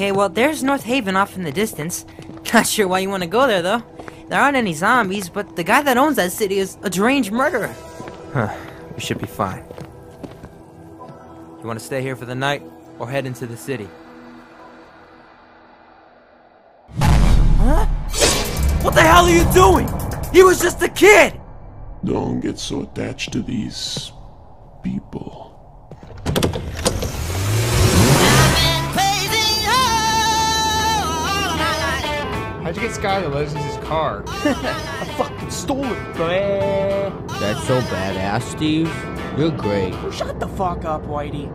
Okay, well, there's North Haven off in the distance. Not sure why you want to go there, though. There aren't any zombies, but the guy that owns that city is a deranged murderer. Huh, we should be fine. You want to stay here for the night, or head into the city? Huh? What the hell are you doing? He was just a kid! Don't get so attached to these people. How'd you get Skylar car? I fucking stole it. That's so badass, Steve. You're great. Shut the fuck up, Whitey.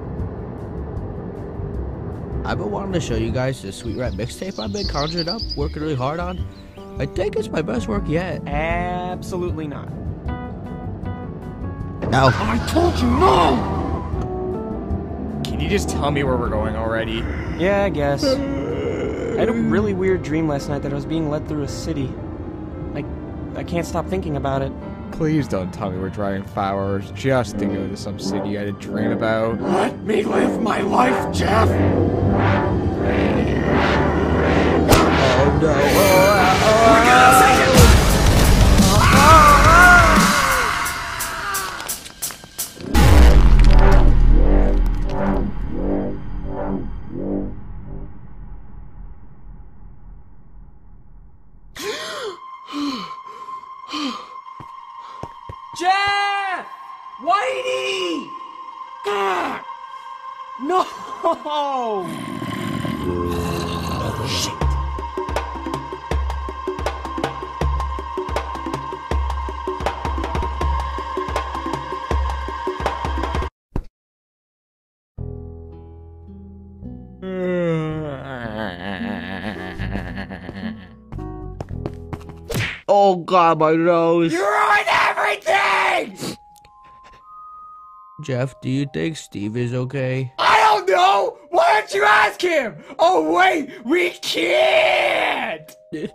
I've been wanting to show you guys this Sweet Rat mixtape I've been conjuring up, working really hard on. I think it's my best work yet. Absolutely not. Now, I told you no! Can you just tell me where we're going already? Yeah, I guess. I had a really weird dream last night that I was being led through a city. I, I can't stop thinking about it. Please don't tell me we're driving five hours just to go to some city I had a dream about. Let me live my life, Jeff! oh no. Oh, Whitey! God! No! Shit. oh god, my nose. ruined everything! Jeff, do you think Steve is okay? I don't know! Why don't you ask him? Oh, wait, we can't!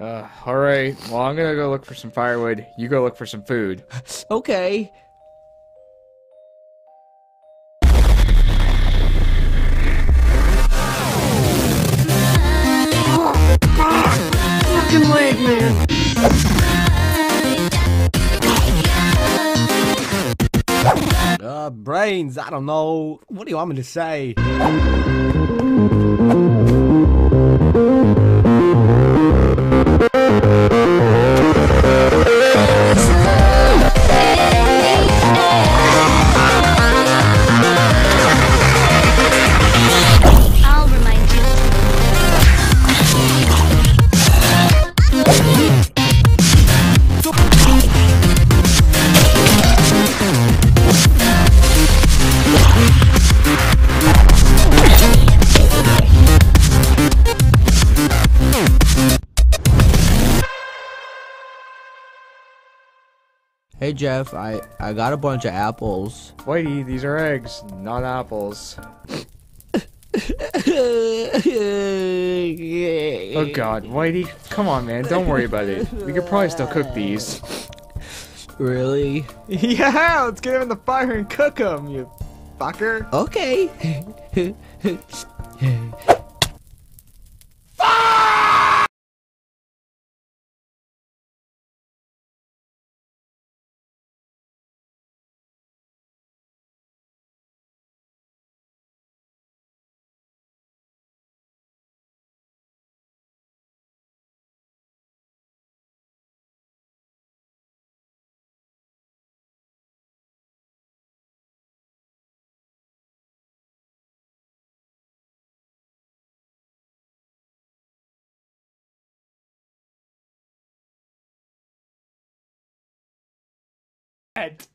Uh, alright, well, I'm gonna go look for some firewood. You go look for some food. Okay. Fucking leg, man! Brains, I don't know. What do you want me to say? Hey Jeff, I I got a bunch of apples. Whitey, these are eggs, not apples. Oh god, Whitey, come on man, don't worry about it. We could probably still cook these. Really? yeah, let's get them in the fire and cook them, you fucker. Okay. Ed.